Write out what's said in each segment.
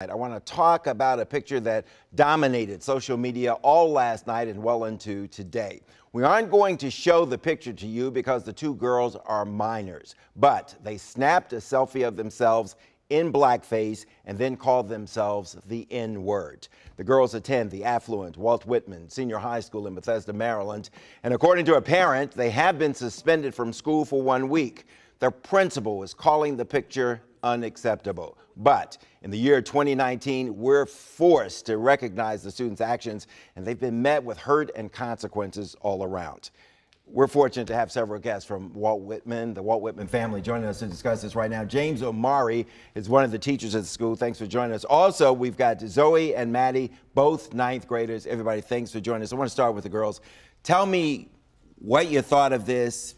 I want to talk about a picture that dominated social media all last night and well into today. We aren't going to show the picture to you because the two girls are minors, but they snapped a selfie of themselves in blackface and then called themselves the N word. The girls attend the affluent Walt Whitman Senior High School in Bethesda, Maryland, and according to a parent, they have been suspended from school for one week. Their principal is calling the picture unacceptable. But in the year 2019, we're forced to recognize the students' actions, and they've been met with hurt and consequences all around. We're fortunate to have several guests from Walt Whitman, the Walt Whitman family, joining us to discuss this right now. James Omari is one of the teachers at the school. Thanks for joining us. Also, we've got Zoe and Maddie, both ninth graders. Everybody, thanks for joining us. I want to start with the girls. Tell me what you thought of this,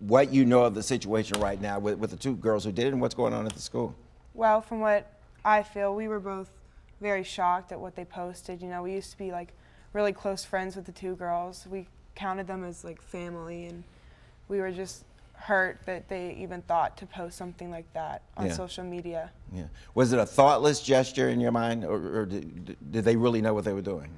what you know of the situation right now with, with the two girls who did it and what's going on at the school. Well, from what I feel, we were both very shocked at what they posted. You know, we used to be like really close friends with the two girls. We counted them as like family, and we were just hurt that they even thought to post something like that on Yeah. social media. Yeah. Was it a thoughtless gesture in your mind, or, or did, did they really know what they were doing?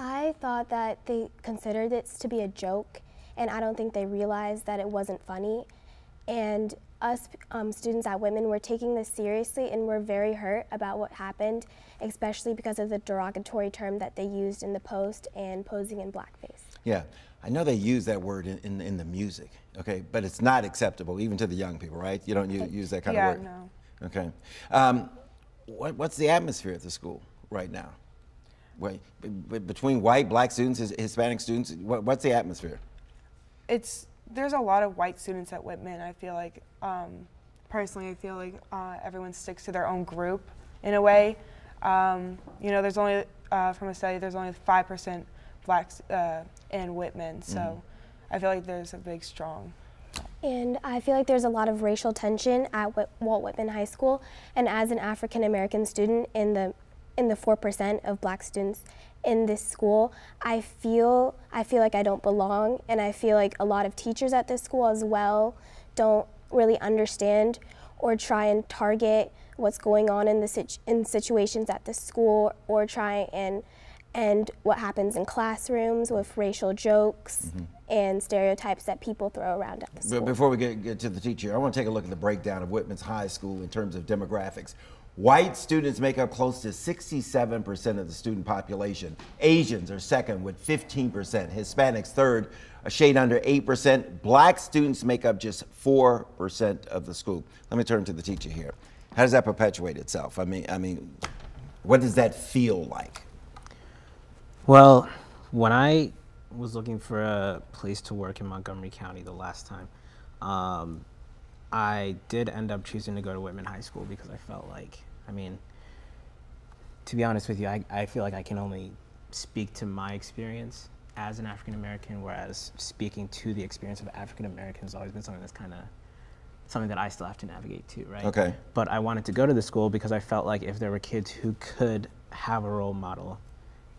I thought that they considered it to be a joke, and I don't think they realized that it wasn't funny. And us um, students at Whitman were taking this seriously, and we're very hurt about what happened, especially because of the derogatory term that they used in the post and posing in blackface. Yeah. I know they use that word in, in, in the music, okay, but it's not acceptable even to the young people, right? You don't u- use that kind yeah, of word. Yeah, no. Okay. Um, what, what's the atmosphere at the school right now? Wait, b- b- between white, black students, Hispanic students, what, what's the atmosphere? It's there's a lot of white students at Whitman. I feel like um, personally, I feel like uh, everyone sticks to their own group in a way. Um, you know, there's only uh, from a study there's only five percent blacks uh, in Whitman, so I feel like there's a big strong. And I feel like there's a lot of racial tension at Walt Whitman High School. And as an African American student in the in the four percent of Black students in this school, I feel I feel like I don't belong, and I feel like a lot of teachers at this school as well don't really understand or try and target what's going on in the situ- in situations at the school or try and and what happens in classrooms with racial jokes mm-hmm. and stereotypes that people throw around at the school. But before we get, get to the teacher, I want to take a look at the breakdown of Whitman's high school in terms of demographics. White students make up close to 67% of the student population. Asians are second with 15%. Hispanics third, a shade under 8%. Black students make up just 4% of the school. Let me turn to the teacher here. How does that perpetuate itself? I mean, I mean, what does that feel like? Well, when I was looking for a place to work in Montgomery County the last time, um, I did end up choosing to go to Whitman High School because I felt like, I mean, to be honest with you, I, I feel like I can only speak to my experience as an African American, whereas speaking to the experience of African Americans has always been something that's kind of something that I still have to navigate too, right? Okay. But I wanted to go to the school because I felt like if there were kids who could have a role model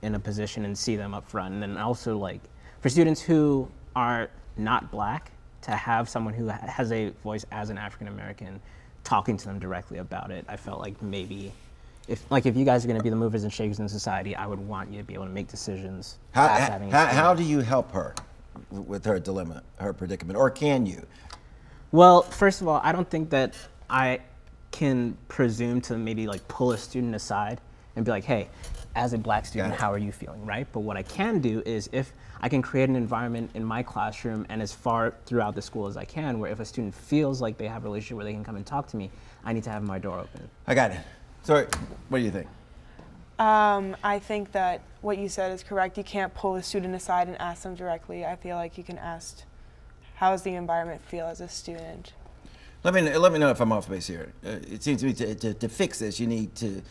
in a position and see them up front, and then also like for students who are not black to have someone who has a voice as an African American talking to them directly about it, I felt like maybe. If, like if you guys are going to be the movers and shakers in society, I would want you to be able to make decisions. How, as how, having how, how do you help her with her dilemma, her predicament, or can you? Well, first of all, I don't think that I can presume to maybe like pull a student aside and be like, hey, as a black student, how are you feeling, right? But what I can do is if I can create an environment in my classroom and as far throughout the school as I can, where if a student feels like they have a relationship where they can come and talk to me, I need to have my door open. I got it. Sorry, what do you think? Um, I think that what you said is correct. You can't pull a student aside and ask them directly. I feel like you can ask, how does the environment feel as a student? Let me let me know if I'm off base here. Uh, it seems to me to, to, to fix this, you need to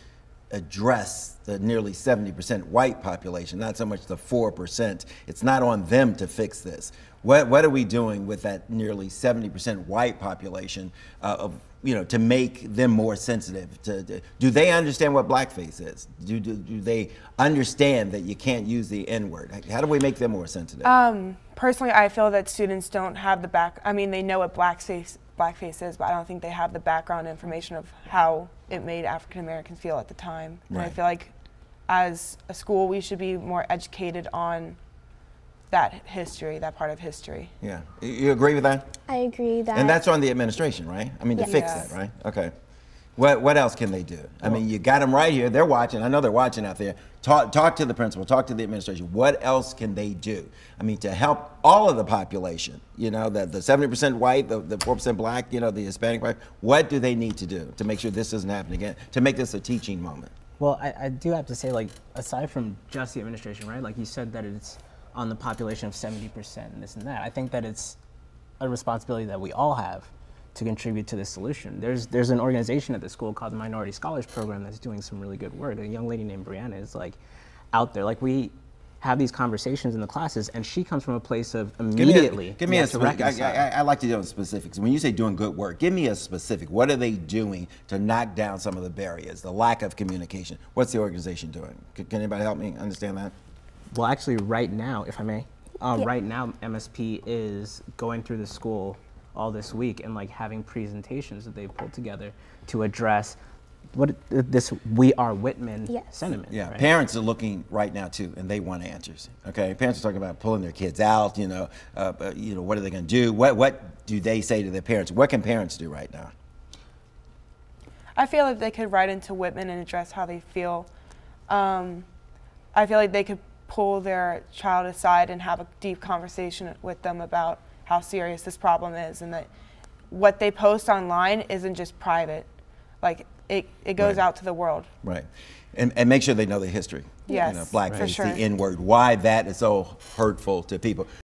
address the nearly 70% white population, not so much the 4%. It's not on them to fix this. What, what are we doing with that nearly 70% white population uh, of, you know, to make them more sensitive? To, to- do they understand what blackface is? Do, do, do they understand that you can't use the N word? How do we make them more sensitive? Um, personally, I feel that students don't have the back. I mean, they know what blackface blackface is, but I don't think they have the background information of how it made African Americans feel at the time. And I feel like as a school, we should be more educated on that history, that part of history. Yeah. You- You agree with that? I agree that And that's on the administration, right? I mean, to Yes. fix Yes. that, right? Okay. What, what else can they do? I mean, you got them right here. They're watching. I know they're watching out there. Talk, talk to the principal, talk to the administration. What else can they do? I mean, to help all of the population, you know, the, the 70% white, the, the 4% black, you know, the Hispanic, black, what do they need to do to make sure this doesn't happen again, to make this a teaching moment? Well, I, I do have to say, like, aside from just the administration, right? Like you said that it's on the population of 70% and this and that. I think that it's a responsibility that we all have to contribute to this solution. There's there's an organization at the school called the Minority Scholars Program that's doing some really good work. A young lady named Brianna is like out there. Like we have these conversations in the classes, and she comes from a place of Give me a- immediately. Give me we a to specific. I. I, I like to deal with specifics. When you say doing good work, give me a specific. What are they doing to knock down some of the barriers, the lack of communication? What's the organization doing? Can, can anybody help me understand that? Well, actually, right now, if I may, uh, Yeah. right now, MSP is going through the school all this week and like having presentations that they pulled together to address what this "We Are Whitman" Yes. sentiment. Yeah, right? parents are looking right now too, and they want answers. Okay, parents are talking about pulling their kids out. You know, uh, uh, you know, what are they going to do? What what do they say to their parents? What can parents do right now? I feel like they could write into Whitman and address how they feel. Um, I feel like they could pull their child aside and have a deep conversation with them about how serious this problem is and that what they post online isn't just private. Like it, it goes Right. out to the world. Right, and and make sure they know the history. Yes, you know, blackface, sure. the N word, why that is so hurtful to people.